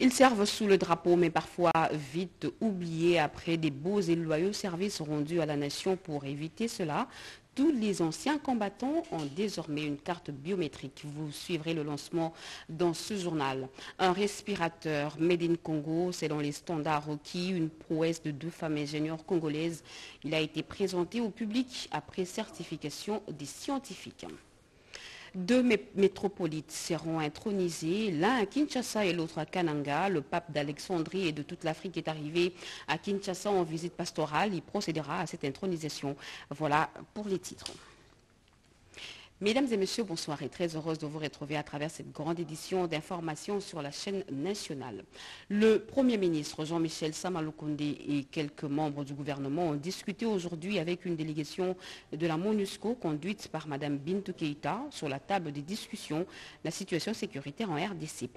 Ils servent sous le drapeau, mais parfois vite oubliés après des beaux et loyaux services rendus à la nation. Pour éviter cela, tous les anciens combattants ont désormais une carte biométrique. Vous suivrez le lancement dans ce journal. Un respirateur Made in Congo, selon les standards requis, une prouesse de deux femmes ingénieures congolaises. Il a été présenté au public après certification des scientifiques. Deux métropolites seront intronisés, l'un à Kinshasa et l'autre à Kananga. Le pape d'Alexandrie et de toute l'Afrique est arrivé à Kinshasa en visite pastorale. Il procédera à cette intronisation. Voilà pour les titres. Mesdames et messieurs, bonsoir et très heureuse de vous retrouver à travers cette grande édition d'information sur la chaîne nationale. Le Premier ministre Jean-Michel Samaloukonde et quelques membres du gouvernement ont discuté aujourd'hui avec une délégation de la MONUSCO conduite par Mme Bintou Keita sur la table des discussions la situation sécuritaire en RDC.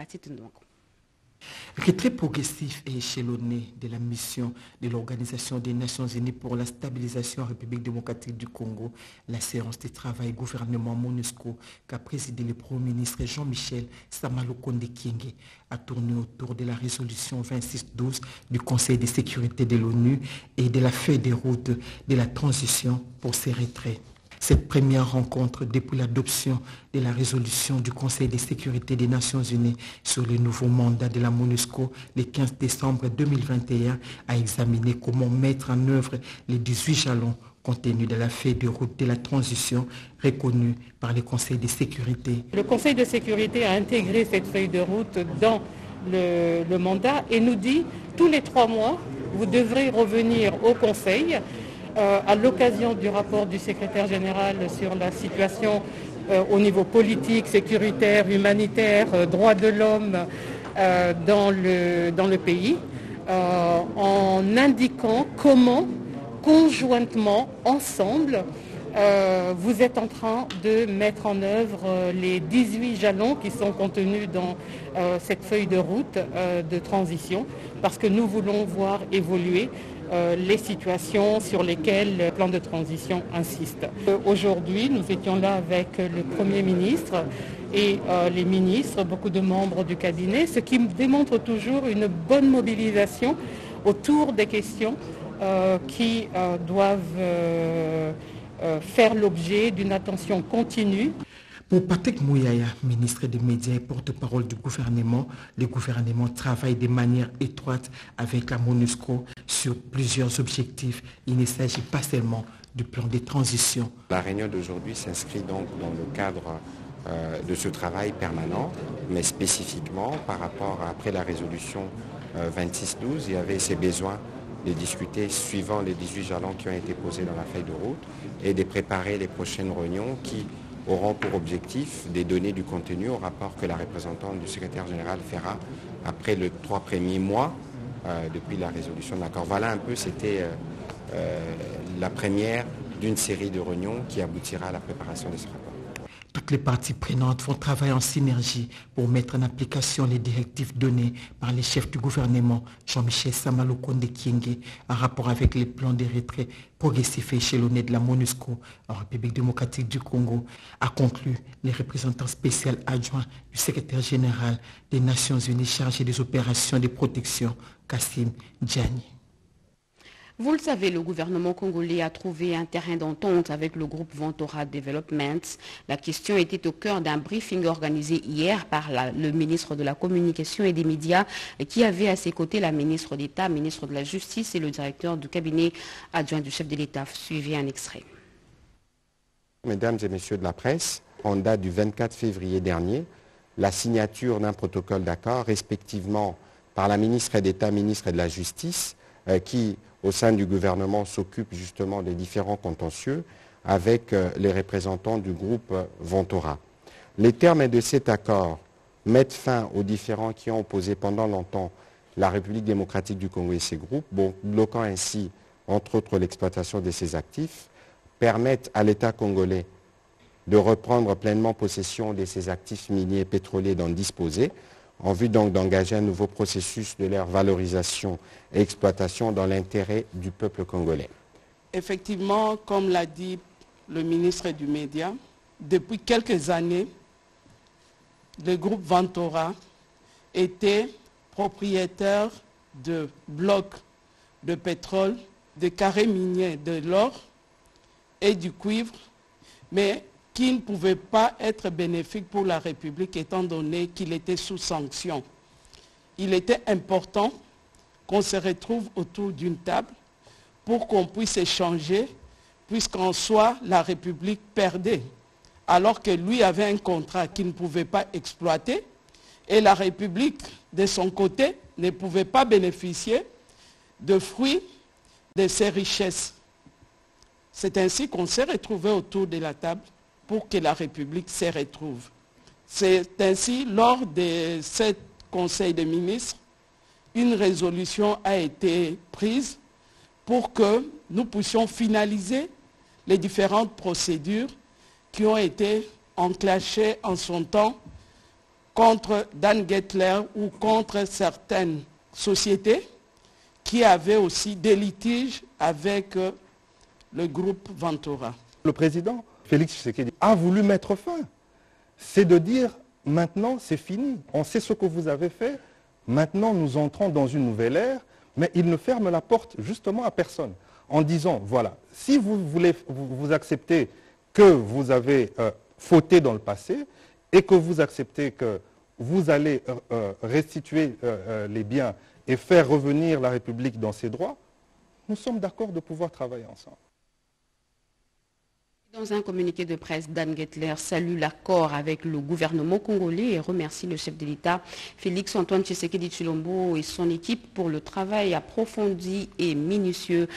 Retrait progressif et échelonné de la mission de l'Organisation des Nations Unies pour la stabilisation en République démocratique du Congo, la séance de travail gouvernement MONUSCO qu'a présidé le Premier ministre Jean-Michel Samalokonde Kienge a tourné autour de la résolution 2612 du Conseil de sécurité de l'ONU et de la feuille de route de la transition pour ces retraits. Cette première rencontre depuis l'adoption de la résolution du Conseil de sécurité des Nations Unies sur le nouveau mandat de la MONUSCO le 15 décembre 2021 a examiné comment mettre en œuvre les 18 jalons contenus dans la feuille de route de la transition reconnue par le Conseil de sécurité. Le Conseil de sécurité a intégré cette feuille de route dans le, le mandat et nous dit tous les trois mois, vous devrez revenir au Conseil euh, à l'occasion du rapport du secrétaire général sur la situation euh, au niveau politique, sécuritaire, humanitaire, euh, droits de l'homme dans, le, dans le pays, en indiquant comment, conjointement, ensemble, vous êtes en train de mettre en œuvre les 18 jalons qui sont contenus dans cette feuille de route de transition, parce que nous voulons voir évoluer euh, les situations sur lesquelles le plan de transition insiste. Euh, aujourd'hui, nous étions là avec le Premier ministre et euh, les ministres, beaucoup de membres du cabinet, ce qui démontre toujours une bonne mobilisation autour des questions qui doivent faire l'objet d'une attention continue. Pour Patrick Mouyaya, ministre des Médias et porte-parole du gouvernement, le gouvernement travaille de manière étroite avec la MONUSCO sur plusieurs objectifs. Il ne s'agit pas seulement du plan de transition. La réunion d'aujourd'hui s'inscrit donc dans le cadre euh, de ce travail permanent, mais spécifiquement par rapport à, après la résolution 2612, euh, il y avait ces besoins de discuter suivant les 18 jalons qui ont été posés dans la feuille de route et de préparer les prochaines réunions qui auront pour objectif des données du contenu au rapport que la représentante du secrétaire général fera après les trois premiers mois euh, depuis la résolution de l'accord. Voilà un peu, c'était euh, euh, la première d'une série de réunions qui aboutira à la préparation de ce rapport. Toutes les parties prenantes vont travailler en synergie pour mettre en application les directives données par les chefs du gouvernement, Jean-Michel Samalokonde Kienge, en rapport avec les plans de retrait progressif et échelonné de la MONUSCO en République démocratique du Congo, a conclu les représentants spéciaux adjoints du secrétaire général des Nations Unies chargé des opérations de protection, Kassim Djani. Vous le savez, le gouvernement congolais a trouvé un terrain d'entente avec le groupe Ventura Development. La question était au cœur d'un briefing organisé hier par le ministre de la Communication et des Médias qui avait à ses côtés la ministre d'État, ministre de la Justice et le directeur du cabinet adjoint du chef de l'État. Suivez un extrait. Mesdames et messieurs de la presse, en date du 24 février dernier, la signature d'un protocole d'accord, respectivement par la ministre d'État, ministre de la Justice, euh, qui au sein du gouvernement s'occupe justement des différents contentieux avec euh, les représentants du groupe Ventura. Les termes de cet accord mettent fin aux différends qui ont opposé pendant longtemps la République démocratique du Congo et ses groupes, bloquant ainsi, entre autres, l'exploitation de ses actifs, permettent à l'État congolais de reprendre pleinement possession de ses actifs miniers et pétroliers d'en disposer, en vue donc d'engager un nouveau processus de leur valorisation et exploitation dans l'intérêt du peuple congolais. Effectivement, comme l'a dit le ministre du Média, depuis quelques années, le groupe Ventora était propriétaires de blocs de pétrole, de carrés miniers de l'or et du cuivre, mais qui ne pouvait pas être bénéfique pour la République étant donné qu'il était sous sanction. Il était important qu'on se retrouve autour d'une table pour qu'on puisse échanger, puisqu'en soi, la République perdait, alors que lui avait un contrat qu'il ne pouvait pas exploiter, et la République, de son côté, ne pouvait pas bénéficier de fruits de ses richesses. C'est ainsi qu'on s'est retrouvé autour de la table pour que la République se retrouve. C'est ainsi, lors de ce Conseil des ministres, une résolution a été prise pour que nous puissions finaliser les différentes procédures qui ont été enclenchées en son temps contre Dan Gettler ou contre certaines sociétés qui avaient aussi des litiges avec le groupe Ventura. Le président Félix Tshisekedi a voulu mettre fin. C'est de dire maintenant c'est fini. On sait ce que vous avez fait. Maintenant nous entrons dans une nouvelle ère. Mais il ne ferme la porte justement à personne. En disant, voilà, si vous voulez vous, acceptez que vous avez euh, fauté dans le passé et que vous acceptez que vous allez euh, euh, restituer les biens et faire revenir la République dans ses droits, nous sommes d'accord de pouvoir travailler ensemble. Dans un communiqué de presse, Dan Gettler salue l'accord avec le gouvernement congolais et remercie le chef de l'État Félix Antoine Tshisekedi Chilombo et son équipe pour le travail approfondi et minutieux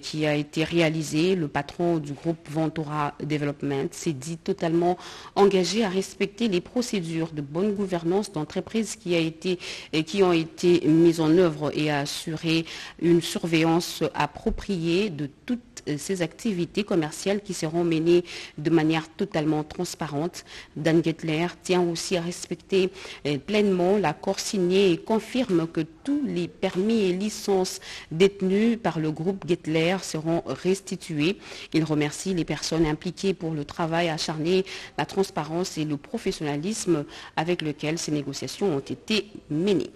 qui a été réalisé. Le patron du groupe Ventura Development s'est dit totalement engagé à respecter les procédures de bonne gouvernance d'entreprise qui, qui ont été mises en œuvre et à assurer une surveillance appropriée de toutes ces activités commerciales qui seront menées de manière totalement transparente. Dan Gettler tient aussi à respecter euh, pleinement l'accord signé et confirme que tous les permis et licences détenus par le groupe Gettler seront restitués. Il remercie les personnes impliquées pour le travail acharné, la transparence et le professionnalisme avec lequel ces négociations ont été menées.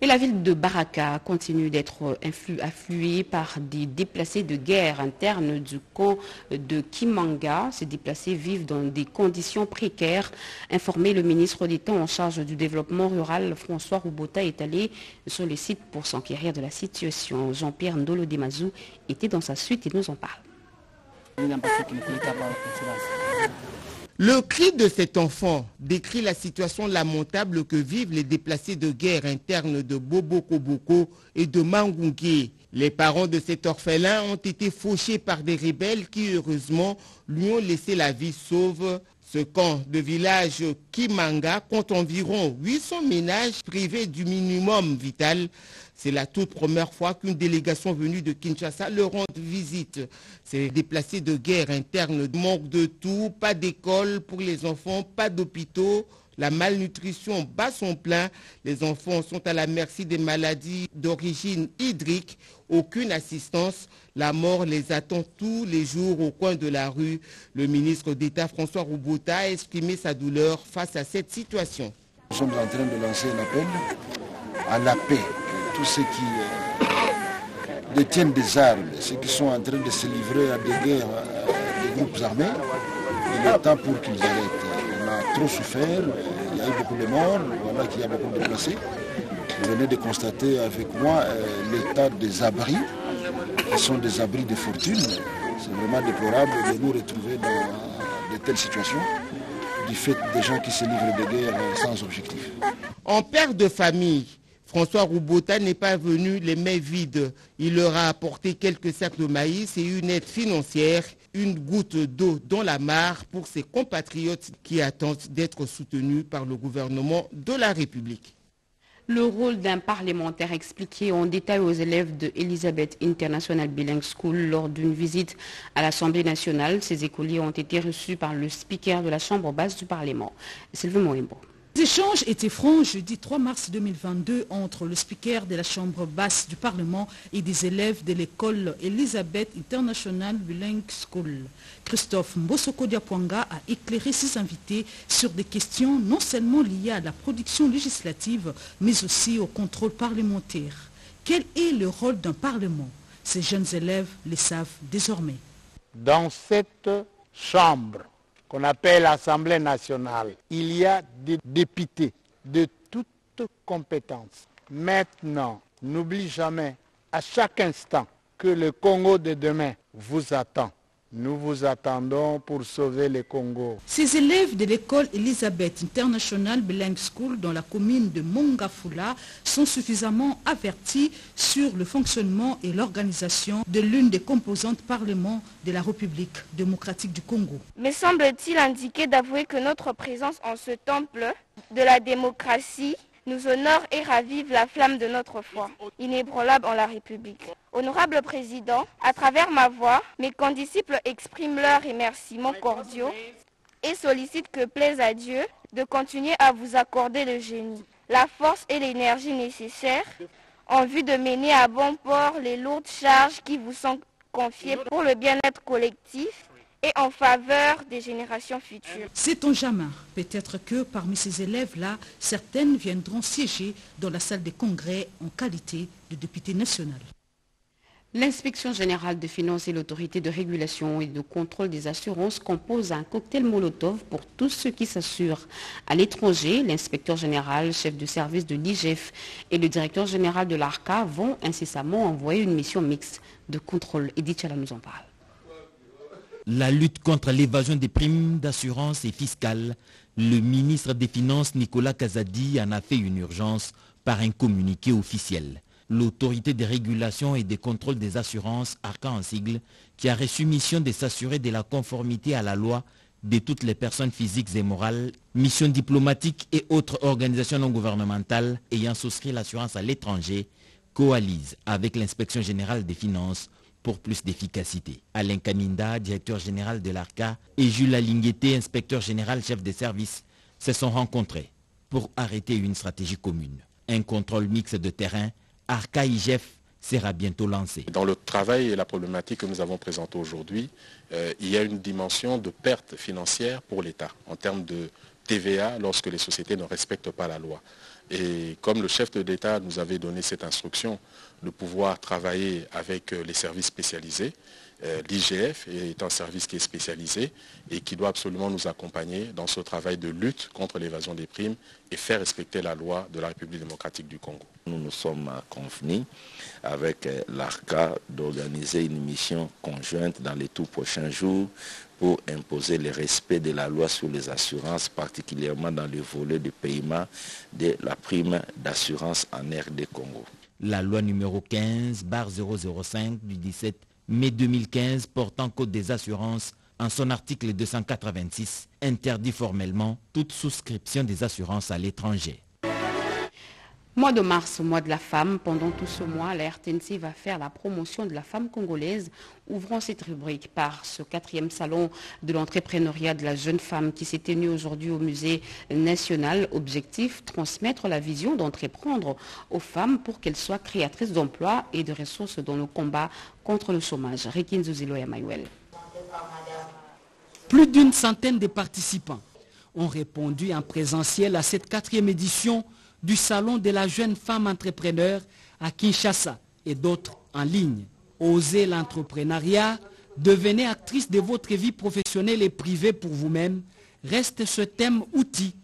Et la ville de Baraka continue d'être affluée par des déplacés de guerre interne du camp de Kimanga. Ces déplacés vivent dans des conditions précaires. Informé le ministre d'État en charge du développement rural, François Roubota, est allé sur le site pour s'enquérir de la situation. Jean-Pierre Ndolo Demazou était dans sa suite et nous en parle. Le cri de cet enfant décrit la situation lamentable que vivent les déplacés de guerre internes de Boboko Boko et de Mangungi. Les parents de cet orphelin ont été fauchés par des rebelles qui, heureusement, lui ont laissé la vie sauve. Ce camp de village Kimanga compte environ 800 ménages privés du minimum vital. C'est la toute première fois qu'une délégation venue de Kinshasa leur rend visite. Ces déplacés de guerre interne manquent de tout, pas d'école pour les enfants, pas d'hôpitaux, la malnutrition bat son plein. Les enfants sont à la merci des maladies d'origine hydrique. Aucune assistance. La mort les attend tous les jours au coin de la rue. Le ministre d'État François Roubouta a exprimé sa douleur face à cette situation. Nous sommes en train de lancer un appel à la paix tous ceux qui euh, détiennent des armes, ceux qui sont en train de se livrer à des guerres, des groupes armés, il est temps pour qu'ils arrêtent. On a trop souffert, il y a eu beaucoup de morts, voilà qu'il y a beaucoup de blessés. Vous venez de constater avec moi euh, l'état des abris, qui sont des abris de fortune. C'est vraiment déplorable de nous retrouver dans de telles situations du fait des gens qui se livrent des guerres sans objectif. En père de famille, François Roubota n'est pas venu les mains vides. Il leur a apporté quelques sacs de maïs et une aide financière, une goutte d'eau dans la mare pour ses compatriotes qui attendent d'être soutenus par le gouvernement de la République. Le rôle d'un parlementaire expliqué en détail aux élèves de Elizabeth International Bilingue School lors d'une visite à l'Assemblée nationale. Ces écoliers ont été reçus par le speaker de la Chambre basse du Parlement, Sylvain Moembo. Les échanges étaient francs jeudi 3 mars 2022 entre le speaker de la Chambre basse du Parlement et des élèves de l'école Elizabeth International Bilingue School. Christophe Mbosoko Diapwanga a éclairé ses invités sur des questions non seulement liées à la production législative, mais aussi au contrôle parlementaire. Quel est le rôle d'un Parlement? Ces jeunes élèves le savent désormais. Dans cette chambre, qu'on appelle Assemblée nationale, il y a des députés de toutes compétences. Maintenant, n'oublie jamais à chaque instant que le Congo de demain vous attend. Nous vous attendons pour sauver le Congo. Ces élèves de l'école Elizabeth International Bilingue School dans la commune de Mongafula sont suffisamment avertis sur le fonctionnement et l'organisation de l'une des composantes parlement de la République démocratique du Congo. Me semble-t-il indiquer d'avouer que notre présence en ce temple de la démocratie nous honore et ravive la flamme de notre foi, inébranlable en la République. Honorable Président, à travers ma voix, mes condisciples expriment leurs remerciements cordiaux et sollicitent que plaise à Dieu de continuer à vous accorder le génie, la force et l'énergie nécessaires en vue de mener à bon port les lourdes charges qui vous sont confiées pour le bien-être collectif et en faveur des générations futures. Sait-on jamais Peut-être que parmi ces élèves-là, certaines viendront siéger dans la salle des congrès en qualité de député national. L'inspection générale des finances et l'autorité de régulation et de contrôle des assurances composent un cocktail Molotov pour tous ceux qui s'assurent. À l'étranger, l'inspecteur général, chef de service de l'IGF et le directeur général de l'ARCA vont incessamment envoyer une mission mixte de contrôle. Edith Chala nous en parle. La lutte contre l'évasion des primes d'assurance et fiscale, le ministre des Finances Nicolas Kazadi en a fait une urgence par un communiqué officiel l'autorité de régulation et de contrôle des assurances, ARCA en sigle, qui a reçu mission de s'assurer de la conformité à la loi de toutes les personnes physiques et morales, missions diplomatiques et autres organisations non gouvernementales ayant souscrit l'assurance à l'étranger, coalise avec l'inspection générale des finances pour plus d'efficacité. Alain Kaminda, directeur général de l'ARCA, et Jules Alingueté, inspecteur général chef des services, se sont rencontrés pour arrêter une stratégie commune. Un contrôle mixte de terrain Arca-IGF sera bientôt lancé. Dans le travail et la problématique que nous avons présentée aujourd'hui, euh, il y a une dimension de perte financière pour l'État en termes de TVA lorsque les sociétés ne respectent pas la loi. Et comme le chef de l'État nous avait donné cette instruction de pouvoir travailler avec euh, les services spécialisés, euh, L'IGF est un service qui est spécialisé et qui doit absolument nous accompagner dans ce travail de lutte contre l'évasion des primes et faire respecter la loi de la République démocratique du Congo. Nous nous sommes convenus avec euh, l'ARCA d'organiser une mission conjointe dans les tout prochains jours pour imposer le respect de la loi sur les assurances, particulièrement dans le volet de paiement de la prime d'assurance en RD Congo. La loi numéro 15, 005 du 17 mai 2015 portant code des assurances en son article 286 interdit formellement toute souscription des assurances à l'étranger. Mois de mars, mois de la femme. Pendant tout ce mois, la RTNC va faire la promotion de la femme congolaise, ouvrant cette rubrique par ce quatrième salon de l'entrepreneuriat de la jeune femme qui s'est tenu aujourd'hui au musée national. Objectif, transmettre la vision d'entreprendre aux femmes pour qu'elles soient créatrices d'emplois et de ressources dans le combat contre le chômage. Rekin Plus d'une centaine de participants ont répondu en présentiel à cette quatrième édition du Salon de la jeune femme entrepreneur à Kinshasa et d'autres en ligne. Osez l'entrepreneuriat, devenez actrice de votre vie professionnelle et privée pour vous-même, reste ce thème outil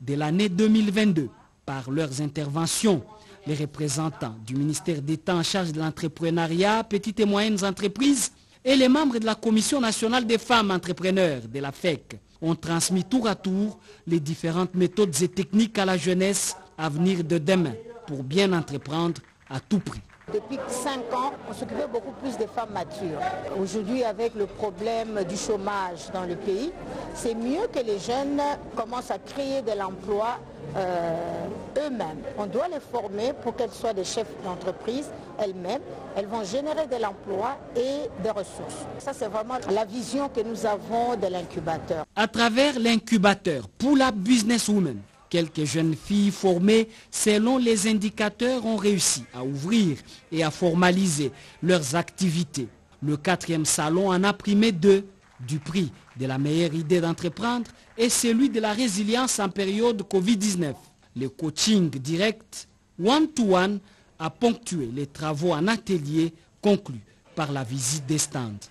de l'année 2022. Par leurs interventions, les représentants du ministère d'État en charge de l'entrepreneuriat, petites et moyennes entreprises et les membres de la Commission nationale des femmes entrepreneurs de la FEC ont transmis tour à tour les différentes méthodes et techniques à la jeunesse avenir de demain pour bien entreprendre à tout prix. Depuis cinq ans, on s'occupait beaucoup plus des femmes matures. Aujourd'hui, avec le problème du chômage dans le pays, c'est mieux que les jeunes commencent à créer de l'emploi euh, eux-mêmes. On doit les former pour qu'elles soient des chefs d'entreprise elles-mêmes. Elles vont générer de l'emploi et des ressources. Ça, c'est vraiment la vision que nous avons de l'incubateur. À travers l'incubateur pour la businesswoman, Quelques jeunes filles formées selon les indicateurs ont réussi à ouvrir et à formaliser leurs activités. Le quatrième salon en a primé deux du prix de la meilleure idée d'entreprendre et celui de la résilience en période Covid-19. Le coaching direct one-to-one a ponctué les travaux en atelier conclus par la visite des stands.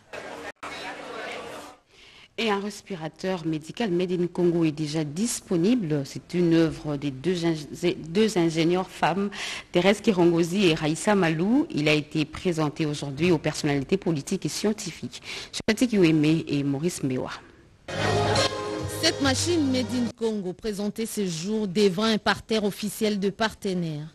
Et un respirateur médical Made in Congo est déjà disponible. C'est une œuvre des deux, ingénieurs femmes, Thérèse Kirongozi et Raïssa Malou. Il a été présenté aujourd'hui aux personnalités politiques et scientifiques. Chatik Youemé et Maurice Mewa. Cette machine Made in Congo présentée ce jour devant un parterre officiel de partenaires.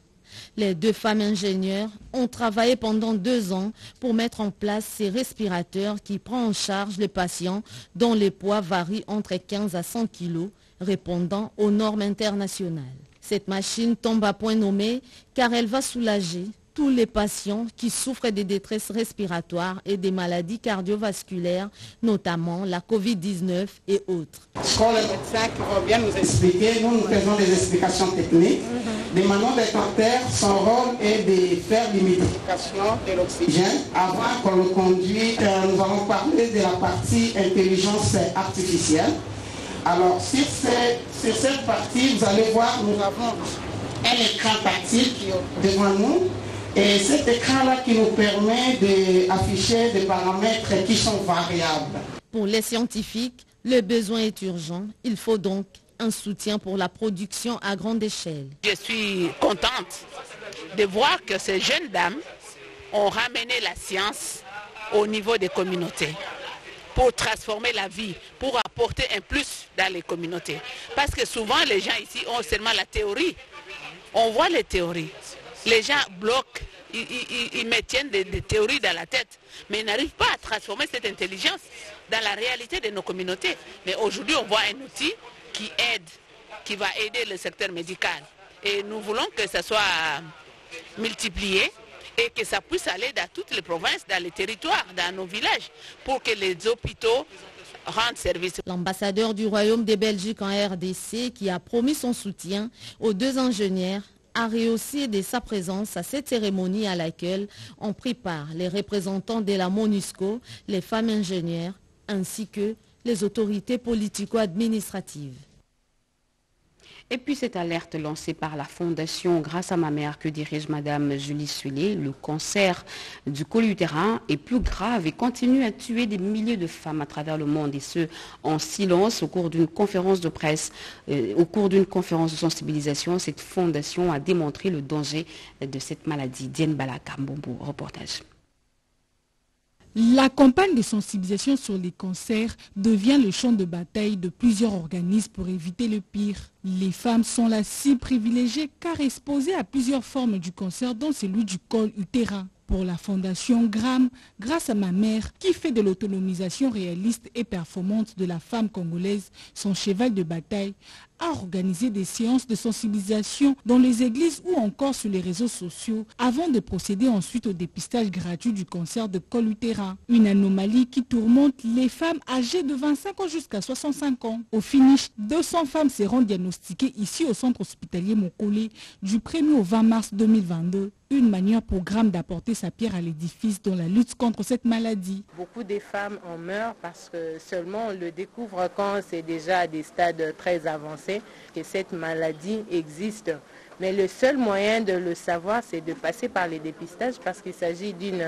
Les deux femmes ingénieures ont travaillé pendant deux ans pour mettre en place ces respirateurs qui prennent en charge les patients dont les poids varient entre 15 à 100 kg, répondant aux normes internationales. Cette machine tombe à point nommé car elle va soulager tous les patients qui souffrent de détresse respiratoire et des maladies cardiovasculaires, notamment la Covid-19 et autres. Quand les médecins qui vont bien nous expliquer, nous nous faisons des explications techniques. Mhm. Demandons des docteurs, son rôle est de faire l'humidification de l'oxygène. Avant qu'on le conduise, euh, nous allons parler de la partie intelligence artificielle. Alors, sur, sur cette partie, vous allez voir, nous avons un écran tactile devant nous et cet écran-là qui nous permet d'afficher des paramètres qui sont variables. Pour les scientifiques, le besoin est urgent. Il faut donc un soutien pour la production à grande échelle. Je suis contente de voir que ces jeunes dames ont ramené la science au niveau des communautés pour transformer la vie, pour apporter un plus dans les communautés. Parce que souvent les gens ici ont seulement la théorie. On voit les théories, les gens bloquent, ils, maintiennent des, théories dans la tête, mais ils n'arrivent pas à transformer cette intelligence dans la réalité de nos communautés. Mais aujourd'hui, on voit un outil qui aide, qui va aider le secteur médical. Et nous voulons que ça soit multiplié et que ça puisse aller dans toutes les provinces, dans les territoires, dans nos villages, pour que les hôpitaux rendent service. L'ambassadeur du Royaume de Belgique en RDC, qui a promis son soutien aux deux ingénieurs, a rehaussé de sa présence à cette cérémonie à laquelle ont pris part les représentants de la MONUSCO, les femmes ingénieures, ainsi que les autorités politico-administratives. Et puis cette alerte lancée par la Fondation Grâce à ma mère que dirige Madame Julie Sulé, le cancer du col utérin est plus grave et continue à tuer des milliers de femmes à travers le monde et ce en silence au cours d'une conférence de presse. Euh, au cours d'une conférence de sensibilisation, cette fondation a démontré le danger de cette maladie. Diane Balakambombo, reportage. La campagne de sensibilisation sur les cancers devient le champ de bataille de plusieurs organismes pour éviter le pire. Les femmes sont la cible privilégiée car exposées à plusieurs formes du cancer dont celui du col utérin pour la fondation GRAM, grâce à ma mère qui fait de l'autonomisation réaliste et performante de la femme congolaise son cheval de bataille, a organisé des séances de sensibilisation dans les églises ou encore sur les réseaux sociaux avant de procéder ensuite au dépistage gratuit du cancer de col utérin, une anomalie qui tourmente les femmes âgées de 25 ans jusqu'à 65 ans. Au finish, 200 femmes seront diagnostiquées ici au centre hospitalier Mokole du 1er au 20 mars 2022 une manière programme d'apporter sa pierre à l'édifice dans la lutte contre cette maladie. Beaucoup de femmes en meurent parce que seulement on le découvre quand c'est déjà à des stades très avancés que cette maladie existe. Mais le seul moyen de le savoir, c'est de passer par les dépistages parce qu'il s'agit d'une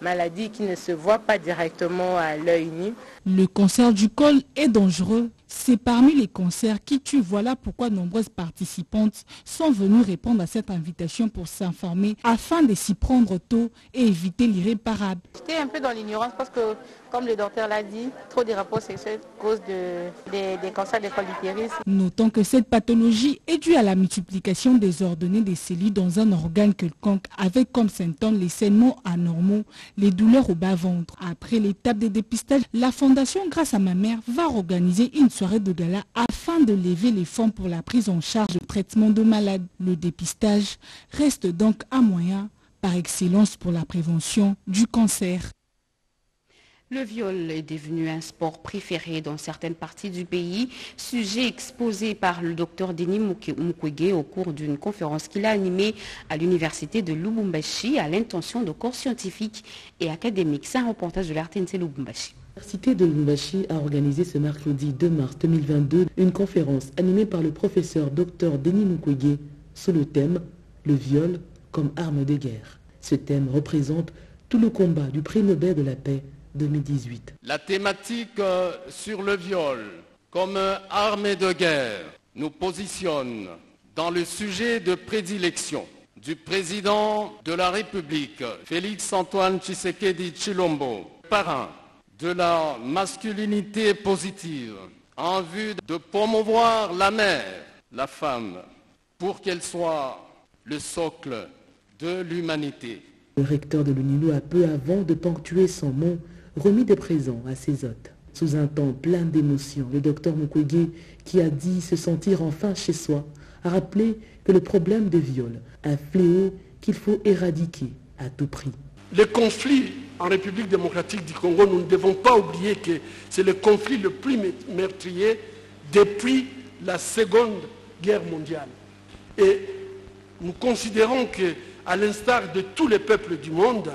maladie qui ne se voit pas directement à l'œil nu. Le cancer du col est dangereux. C'est parmi les cancers qui tuent. Voilà pourquoi nombreuses participantes sont venues répondre à cette invitation pour s'informer afin de s'y prendre tôt et éviter l'irréparable. J'étais un peu dans l'ignorance parce que comme le docteur l'a dit, trop de rapports sexuels cause de, des cancers des utérus. Notons que cette pathologie est due à la multiplication désordonnée des cellules dans un organe quelconque avec comme symptômes les saignements anormaux, les douleurs au bas-ventre. Après l'étape de dépistage, la Fondation Grâce à ma mère va organiser une soirée de gala afin de lever les fonds pour la prise en charge du traitement de malades. Le dépistage reste donc un moyen par excellence pour la prévention du cancer. Le viol est devenu un sport préféré dans certaines parties du pays, sujet exposé par le docteur Denis Mukwege au cours d'une conférence qu'il a animée à l'université de Lubumbashi à l'intention de corps scientifiques et académiques. C'est un reportage de l'RTNC Lubumbashi. L'université de Lubumbashi a organisé ce mercredi 2 mars 2022 une conférence animée par le professeur docteur Denis Mukwege sous le thème Le viol comme arme de guerre. Ce thème représente tout le combat du prix Nobel de la paix 2018. La thématique euh, sur le viol comme arme de guerre nous positionne dans le sujet de prédilection du président de la République, Félix Antoine Tshisekedi Chilombo, parrain de la masculinité positive en vue de promouvoir la mère, la femme, pour qu'elle soit le socle de l'humanité. Le recteur de l'UNILO a peu avant de ponctuer son mot remis des présents à ses hôtes. Sous un temps plein d'émotions, le docteur Mukwege, qui a dit se sentir enfin chez soi, a rappelé que le problème des viols, un fléau qu'il faut éradiquer à tout prix. Le conflit en République démocratique du Congo, nous ne devons pas oublier que c'est le conflit le plus meurtrier depuis la Seconde Guerre mondiale. Et nous considérons que, à l'instar de tous les peuples du monde,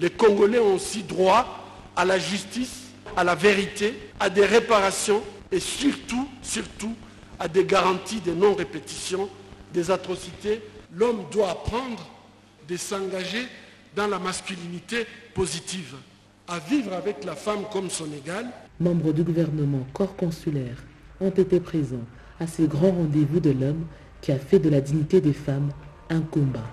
les Congolais ont aussi droit à la justice, à la vérité, à des réparations et surtout, surtout, à des garanties de non-répétition des atrocités. L'homme doit apprendre de s'engager dans la masculinité positive, à vivre avec la femme comme son égale. Membres du gouvernement, corps consulaire ont été présents à ce grand rendez-vous de l'homme qui a fait de la dignité des femmes un combat.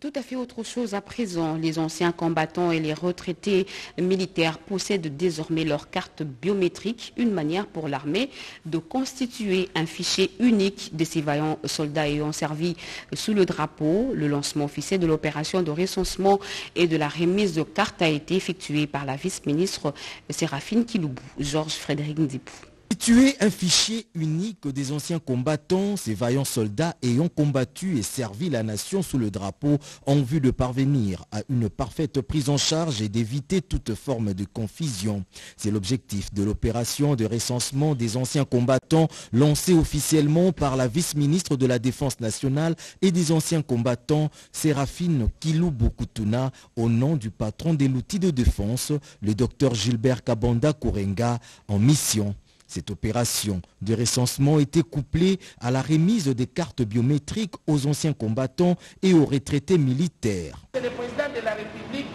Tout à fait autre chose à présent. Les anciens combattants et les retraités militaires possèdent désormais leur carte biométrique, une manière pour l'armée de constituer un fichier unique de ces vaillants soldats ayant servi sous le drapeau. Le lancement officiel de l'opération de recensement et de la remise de cartes a été effectué par la vice-ministre Séraphine Kiloubou, Georges Frédéric Ndipou. Situer un fichier unique des anciens combattants, ces vaillants soldats ayant combattu et servi la nation sous le drapeau en vue de parvenir à une parfaite prise en charge et d'éviter toute forme de confusion. C'est l'objectif de l'opération de recensement des anciens combattants lancée officiellement par la vice-ministre de la Défense nationale et des anciens combattants, Séraphine Kilou Bokutuna, au nom du patron de l'outil de défense, le docteur Gilbert Kabanda Kourenga, en mission. Cette opération de recensement était couplée à la remise des cartes biométriques aux anciens combattants et aux retraités militaires. Le président de la République,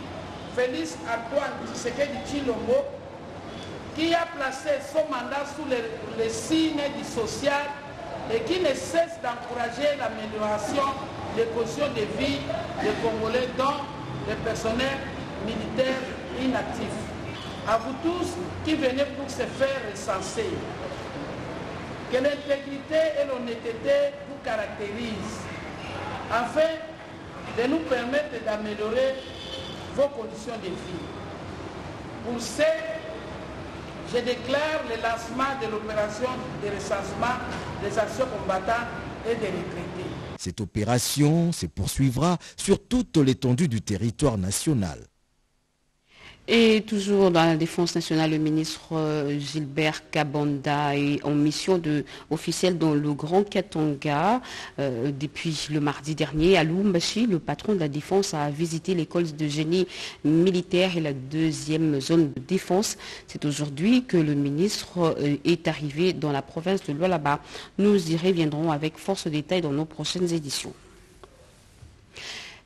Félix Antoine Tshisekedi Chilombo, qui a placé son mandat sous le, signe du social et qui ne cesse d'encourager l'amélioration des conditions de vie des Congolais, dont les personnels militaires inactifs à vous tous qui venez pour se faire recenser. Que l'intégrité et l'honnêteté vous caractérisent, afin de nous permettre d'améliorer vos conditions de vie. Pour ce, je déclare le lancement de l'opération de recensement des actions combattants et des retraités. Cette opération se poursuivra sur toute l'étendue du territoire national. Et toujours dans la défense nationale, le ministre euh, Gilbert Kabanda est en mission officielle dans le Grand Katanga. Euh, depuis le mardi dernier, à Lumbashi, le patron de la défense a visité l'école de génie militaire et la deuxième zone de défense. C'est aujourd'hui que le ministre euh, est arrivé dans la province de Lualaba. Nous y reviendrons avec force détail dans nos prochaines éditions.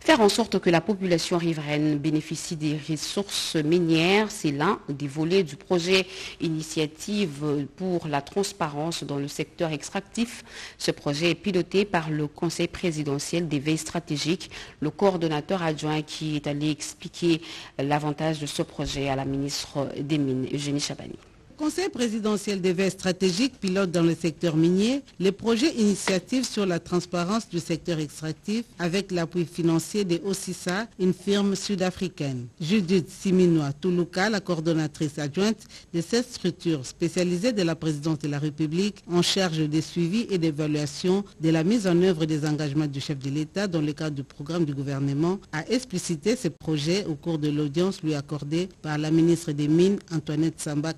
Faire en sorte que la population riveraine bénéficie des ressources minières, c'est l'un des volets du projet Initiative pour la transparence dans le secteur extractif. Ce projet est piloté par le Conseil présidentiel des veilles stratégiques, le coordonnateur adjoint qui est allé expliquer l'avantage de ce projet à la ministre des Mines, Eugénie Chabani. Conseil présidentiel des veilles stratégiques pilote dans le secteur minier les projets initiatives sur la transparence du secteur extractif avec l'appui financier de OSISA, une firme sud-africaine. Judith Siminoa Toulouka, la coordonnatrice adjointe de cette structure spécialisée de la présidence de la République en charge des suivis et d'évaluation de la mise en œuvre des engagements du chef de l'État dans le cadre du programme du gouvernement, a explicité ces projets au cours de l'audience lui accordée par la ministre des Mines, Antoinette Samba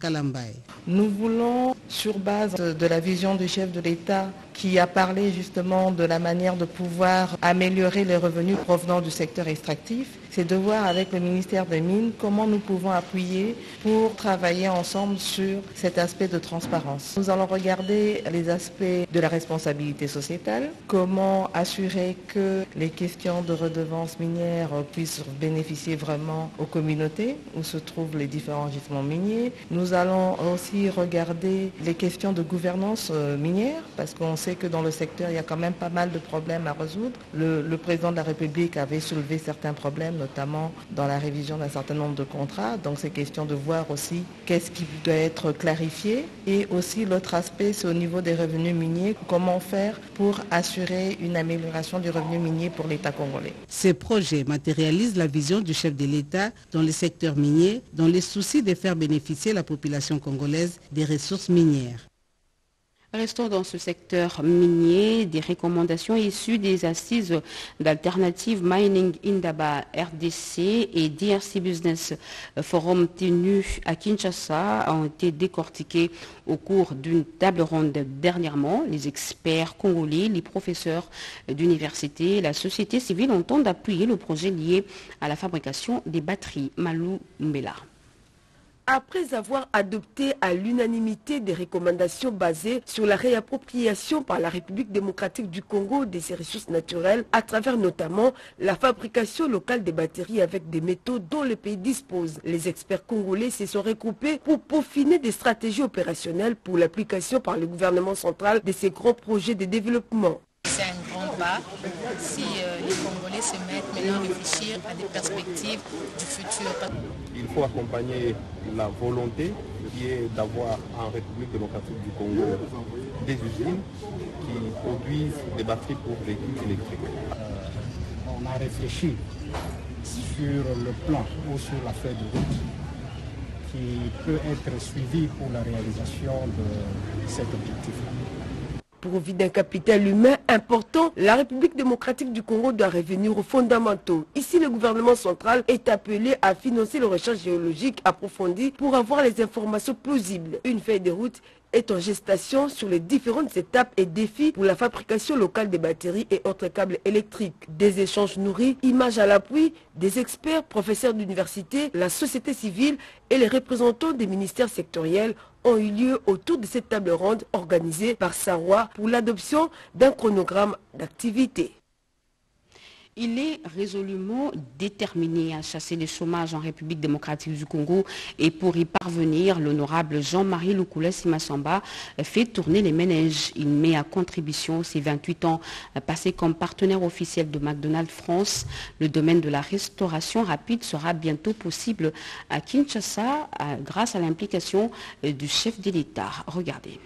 Nous voulons, sur base de la vision du chef de l'État, qui a parlé justement de la manière de pouvoir améliorer les revenus provenant du secteur extractif, c'est de voir avec le ministère des Mines comment nous pouvons appuyer pour travailler ensemble sur cet aspect de transparence. Nous allons regarder les aspects de la responsabilité sociétale, comment assurer que les questions de redevances minières puissent bénéficier vraiment aux communautés où se trouvent les différents gisements miniers. Nous allons aussi regarder les questions de gouvernance euh, minière parce qu'on sait que dans le secteur, il y a quand même pas mal de problèmes à résoudre. Le, le président de la République avait soulevé certains problèmes notamment dans la révision d'un certain nombre de contrats. Donc c'est question de voir aussi qu'est-ce qui doit être clarifié. Et aussi l'autre aspect, c'est au niveau des revenus miniers, comment faire pour assurer une amélioration du revenu minier pour l'État congolais? Ces projets matérialisent la vision du chef de l'État dans le secteur minier, dans les soucis de faire bénéficier la population congolaise des ressources minières. Restons dans ce secteur minier, des recommandations issues des assises d'Alternative Mining Indaba RDC et DRC Business Forum tenu à Kinshasa ont été décortiquées au cours d'une table ronde dernièrement. Les experts congolais, les professeurs d'université, la société civile entendent appuyer le projet lié à la fabrication des batteries Malou Mbela. Après avoir adopté à l'unanimité des recommandations basées sur la réappropriation par la République démocratique du Congo de ses ressources naturelles, à travers notamment la fabrication locale des batteries avec des métaux dont le pays dispose, les experts congolais se sont regroupés pour peaufiner des stratégies opérationnelles pour l'application par le gouvernement central de ces grands projets de développement. C'est un grand pas si euh, les Congolais se mettent maintenant à réfléchir à des perspectives du futur. Il faut accompagner la volonté qui est d'avoir en République démocratique du Congo des usines qui produisent des batteries pour véhicules électriques. Euh, on a réfléchi sur le plan ou sur la feuille de route qui peut être suivi pour la réalisation de cet objectif-là. Pourvu d'un capital humain important, la République démocratique du Congo doit revenir aux fondamentaux. Ici, le gouvernement central est appelé à financer les recherches géologiques approfondies pour avoir les informations plausibles. Une feuille de route est en gestation sur les différentes étapes et défis pour la fabrication locale des batteries et autres câbles électriques. Des échanges nourris, images à l'appui, des experts, professeurs d'université, la société civile et les représentants des ministères sectoriels ont eu lieu autour de cette table ronde organisée par Sarwa pour l'adoption d'un chronogramme d'activité. Il est résolument déterminé à chasser le chômage en République démocratique du Congo et pour y parvenir, l'honorable Jean-Marie Lukoula Simasamba fait tourner les ménages. Il met à contribution ses 28 ans passés comme partenaire officiel de McDonald's France. Le domaine de la restauration rapide sera bientôt possible à Kinshasa grâce à l'implication du chef de l'État. Regardez.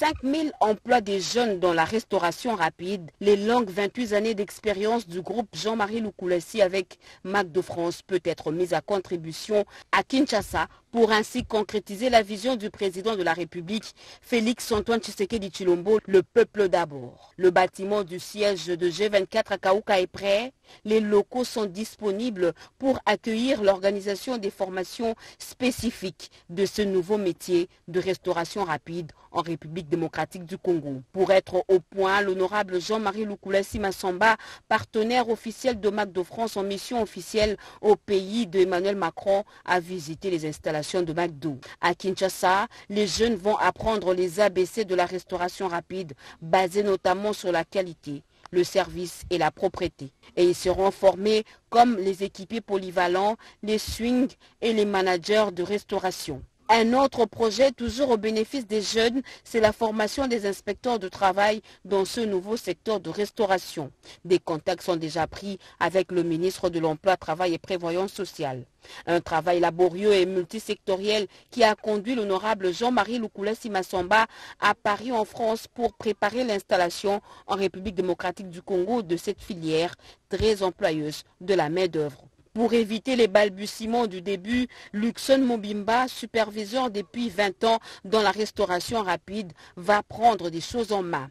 5 000 emplois des jeunes dans la restauration rapide, les longues 28 années d'expérience du groupe Jean-Marie Lukoulessi avec Mac de France peut être mise à contribution à Kinshasa pour ainsi concrétiser la vision du président de la République, Félix Antoine Tshisekedi Chilombo, le peuple d'abord. Le bâtiment du siège de G24 à Kaouka est prêt. Les locaux sont disponibles pour accueillir l'organisation des formations spécifiques de ce nouveau métier de restauration rapide en République démocratique du Congo. Pour être au point, l'honorable Jean-Marie Lukoulessi Massamba, partenaire officiel de Mac de France en mission officielle au pays d'Emmanuel Macron, a visité les installations de McDo. À Kinshasa, les jeunes vont apprendre les ABC de la restauration rapide, basée notamment sur la qualité, le service et la propreté. Et ils seront formés comme les équipiers polyvalents, les swings et les managers de restauration. Un autre projet, toujours au bénéfice des jeunes, c'est la formation des inspecteurs de travail dans ce nouveau secteur de restauration. Des contacts sont déjà pris avec le ministre de l'Emploi, Travail et Prévoyance sociale. Un travail laborieux et multisectoriel qui a conduit l'honorable Jean-Marie Lukula Simasomba à Paris en France pour préparer l'installation en République démocratique du Congo de cette filière très employeuse de la main-d'œuvre. Pour éviter les balbutiements du début, Luxon Mobimba, superviseur depuis 20 ans dans la restauration rapide, va prendre des choses en main.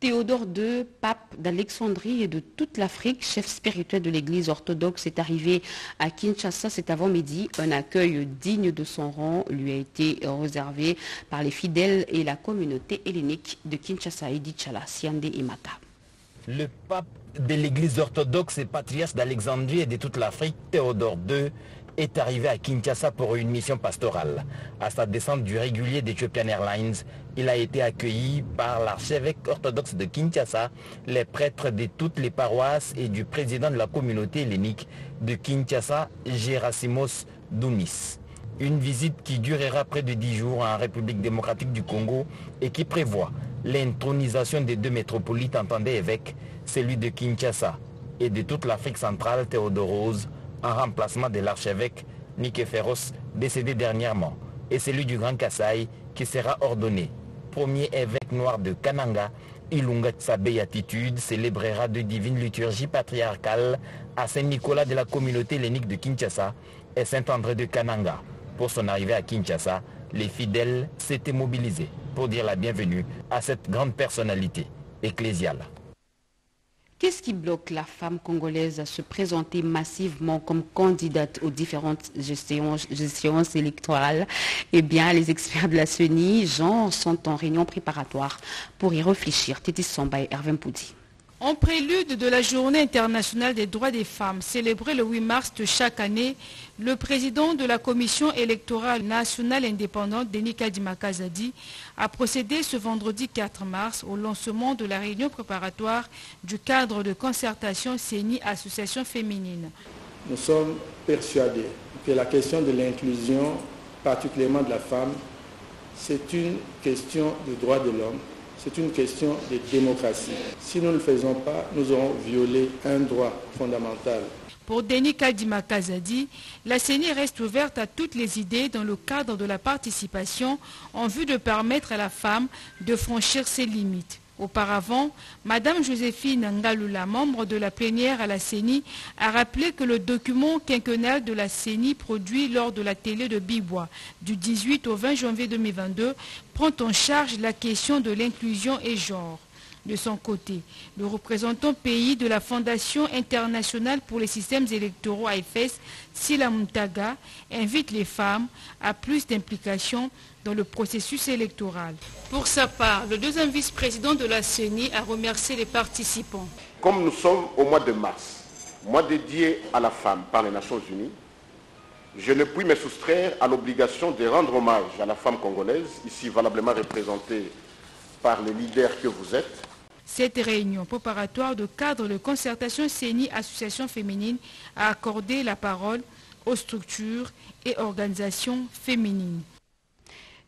Théodore II, pape d'Alexandrie et de toute l'Afrique, chef spirituel de l'église orthodoxe, est arrivé à Kinshasa cet avant-midi. Un accueil digne de son rang lui a été réservé par les fidèles et la communauté hellénique de Kinshasa, Edith Chala, Siande Imata. Le pape de l'église orthodoxe et patriarche d'Alexandrie et de toute l'Afrique, Théodore II, est arrivé à Kinshasa pour une mission pastorale. À sa descente du régulier d'Ethiopian Airlines, il a été accueilli par l'archevêque orthodoxe de Kinshasa, les prêtres de toutes les paroisses et du président de la communauté hellénique de Kinshasa, Gerasimos Dounis. Une visite qui durera près de 10 jours en République démocratique du Congo et qui prévoit l'intronisation des deux métropolites entendés évêques, celui de Kinshasa et de toute l'Afrique centrale Théodorose, en remplacement de l'archevêque Niképhéros, décédé dernièrement, et celui du Grand Kassai, qui sera ordonné. Premier évêque noir de Kananga, Ilunga, sa béatitude, célébrera de divines liturgies patriarcales à Saint-Nicolas de la communauté hellénique de Kinshasa et Saint-André de Kananga. Pour son arrivée à Kinshasa, les fidèles s'étaient mobilisés pour dire la bienvenue à cette grande personnalité ecclésiale. Qu'est-ce qui bloque la femme congolaise à se présenter massivement comme candidate aux différentes gestions, électorales? Eh bien, les experts de la CENI, Jean, sont en réunion préparatoire pour y réfléchir. Et. En prélude de la Journée internationale des droits des femmes, célébrée le 8 mars de chaque année, le président de la Commission électorale nationale indépendante, Denis Kadimakazadi, a procédé ce vendredi 4 mars au lancement de la réunion préparatoire du cadre de concertation CENI Association féminine. Nous sommes persuadés que la question de l'inclusion, particulièrement de la femme, c'est une question de droits de l'homme c'est une question de démocratie. Si nous ne le faisons pas, nous aurons violé un droit fondamental. Pour Denis Kadima Kazadi, la CENI reste ouverte à toutes les idées dans le cadre de la participation en vue de permettre à la femme de franchir ses limites. Auparavant, Madame Joséphine Ngalula, membre de la plénière à la CENI, a rappelé que le document quinquennal de la CENI produit lors de la télé de Bibois du 18 au 20 janvier 2022 prend en charge la question de l'inclusion et genre. De son côté, le représentant pays de la Fondation internationale pour les systèmes électoraux AFS, Sila Muntaga, invite les femmes à plus d'implication dans le processus électoral. Pour sa part, le deuxième vice-président de la CENI a remercié les participants. Comme nous sommes au mois de mars, mois dédié à la femme par les Nations Unies, je ne puis me soustraire à l'obligation de rendre hommage à la femme congolaise, ici valablement représentée par les leaders que vous êtes, cette réunion préparatoire de cadre de concertation CENI Association féminine a accordé la parole aux structures et organisations féminines.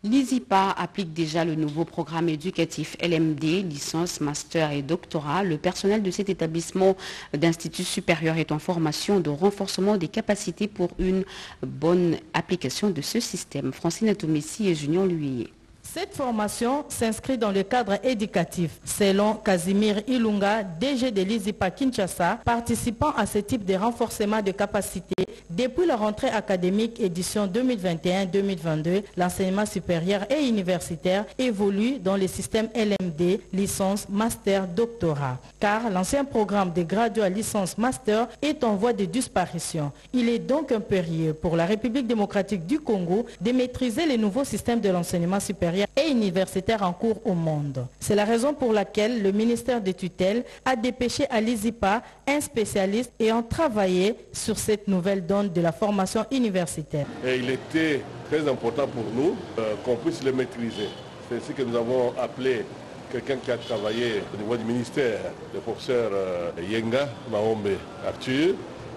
L'ISIPA applique déjà le nouveau programme éducatif LMD, licence, master et doctorat. Le personnel de cet établissement d'institut supérieur est en formation de renforcement des capacités pour une bonne application de ce système. Francine Atomissi et Junior Luyé. Cette formation s'inscrit dans le cadre éducatif. Selon Casimir Ilunga, DG de l'ISIPA Kinshasa, participant à ce type de renforcement de capacités, depuis la rentrée académique édition 2021-2022, l'enseignement supérieur et universitaire évolue dans le système LMD, licence, master, doctorat. Car l'ancien programme de graduat licence master est en voie de disparition. Il est donc impérieux pour la République démocratique du Congo de maîtriser les nouveaux systèmes de l'enseignement supérieur et universitaire en cours au monde. C'est la raison pour laquelle le ministère des tutelles a dépêché à l'ISIPA un spécialiste ayant travaillé sur cette nouvelle donne de la formation universitaire. Et il était très important pour nous euh, qu'on puisse le maîtriser. C'est ainsi que nous avons appelé quelqu'un qui a travaillé au niveau du ministère, le professeur euh, Yenga Mahombe Arthur,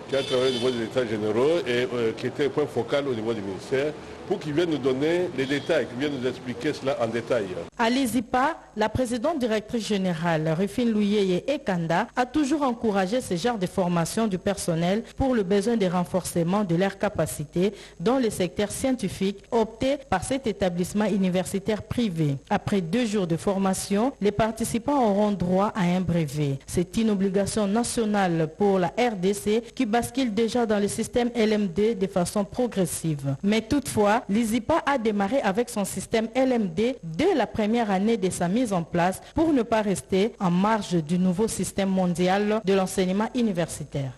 qui a travaillé au niveau des États généraux et euh, qui était point focal au niveau du ministère pour qu'il vienne nous donner les détails, qu'il vienne nous expliquer cela en détail. À l'ISIPA, la présidente directrice générale, Rufine Louyeye Ekanda, a toujours encouragé ce genre de formation du personnel pour le besoin de renforcement de leurs capacités dans le secteur scientifique opté par cet établissement universitaire privé. Après deux jours de formation, les participants auront droit à un brevet. C'est une obligation nationale pour la RDC qui bascule déjà dans le système LMD de façon progressive. Mais toutefois, l'ISIPA a démarré avec son système LMD dès la première année de sa mise en place pour ne pas rester en marge du nouveau système mondial de l'enseignement universitaire.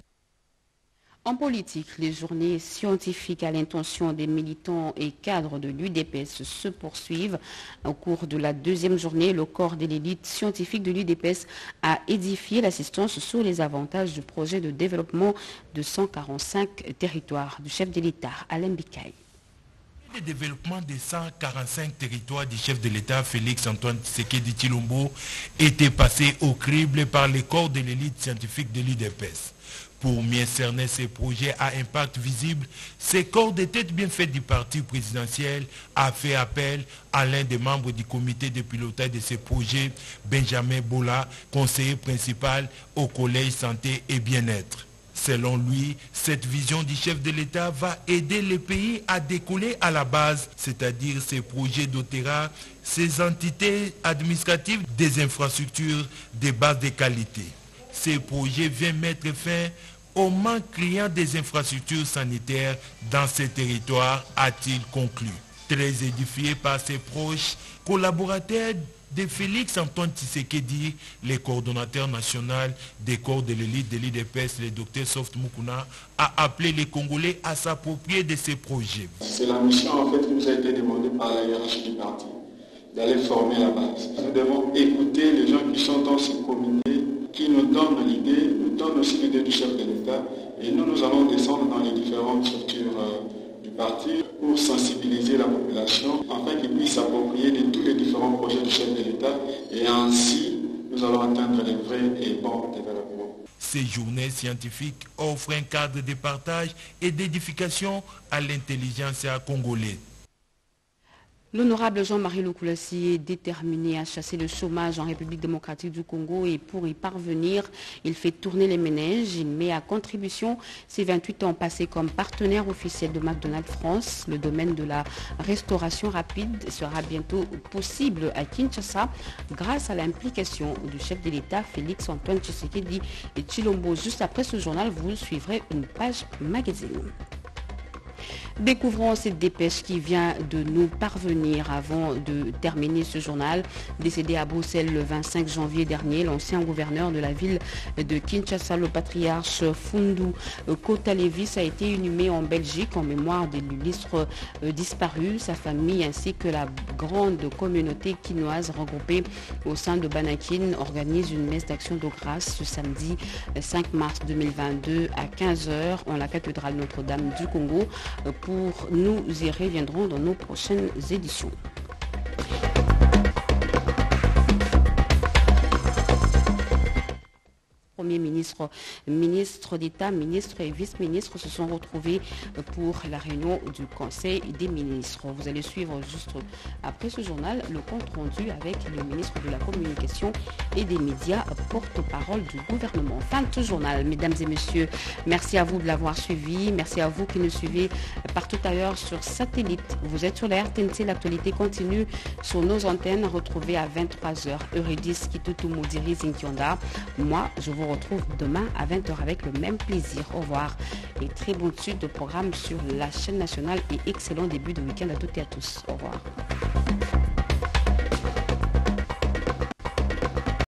En politique, les journées scientifiques à l'intention des militants et cadres de l'UDPS se poursuivent. Au cours de la deuxième journée, le corps de l'élite scientifique de l'UDPS a édifié l'assistance sur les avantages du projet de développement de 145 territoires du chef de l'État, Alain Bikaï. Le développement des 145 territoires du chef de l'État, Félix Antoine Tshisekedi Chilombo, était passé au crible par les corps de l'élite scientifique de l'UDPS. Pour mieux cerner ces projets à impact visible, ces corps de tête bien faits du parti présidentiel a fait appel à l'un des membres du comité de pilotage de ces projets, Benjamin Bola, conseiller principal au Collège Santé et Bien-être. Selon lui, cette vision du chef de l'État va aider le pays à décoller à la base, c'est-à-dire ces projets d'Otera, ces entités administratives des infrastructures des bases de qualité. Ces projets viennent mettre fin au manque criant des infrastructures sanitaires dans ces territoires, a-t-il conclu. Très édifié par ses proches collaborateurs de Félix Antoine Tshisekedi, le coordonnateur national des corps de l'élite de l'IDPS, le docteur Soft Mukuna, a appelé les Congolais à s'approprier de ces projets. C'est la mission en fait qui nous a été demandée par la hiérarchie du parti, d'aller former la base. Nous devons écouter les gens qui sont dans ces comités, qui nous donnent l'idée, nous donnent aussi l'idée du chef de l'État, et nous, nous allons descendre dans les différentes structures du parti pour sensibiliser la population afin qu'ils puissent s'approprier de tous les différents projets du chef de l'État et ainsi nous allons atteindre les vrais et bons développements. Ces journées scientifiques offrent un cadre de partage et d'édification à l'intelligence congolaise. L'honorable Jean-Marie Loukoulassi est déterminé à chasser le chômage en République démocratique du Congo et pour y parvenir, il fait tourner les ménages. Il met à contribution ses 28 ans passés comme partenaire officiel de McDonald's France. Le domaine de la restauration rapide sera bientôt possible à Kinshasa grâce à l'implication du chef de l'État Félix Antoine Tshisekedi et Chilombo. Juste après ce journal, vous suivrez une page magazine. Découvrons cette dépêche qui vient de nous parvenir avant de terminer ce journal. Décédé à Bruxelles le 25 janvier dernier, l'ancien gouverneur de la ville de Kinshasa, le patriarche Fundu Kotalevis, a été inhumé en Belgique en mémoire des ministres disparus, sa famille ainsi que la grande communauté quinoise regroupée au sein de Banakin organise une messe d'action de grâce ce samedi 5 mars 2022 à 15h en la cathédrale Notre-Dame du Congo pour nous y reviendrons dans nos prochaines éditions. Premier ministre, ministre d'État, ministre et vice-ministre se sont retrouvés pour la réunion du Conseil des ministres. Vous allez suivre juste après ce journal le compte rendu avec le ministre de la Communication et des médias, porte-parole du gouvernement. Fin de ce journal, mesdames et messieurs. Merci à vous de l'avoir suivi. Merci à vous qui nous suivez partout ailleurs sur satellite. Vous êtes sur la RTNC. L'actualité continue sur nos antennes. Retrouvez à 23h Eurydice Kitutu Moudiri Zinkionda. Moi, je vous retrouve demain à 20h avec le même plaisir. Au revoir et très bonne suite de programme sur la chaîne nationale et excellent début de week-end à toutes et à tous. Au revoir.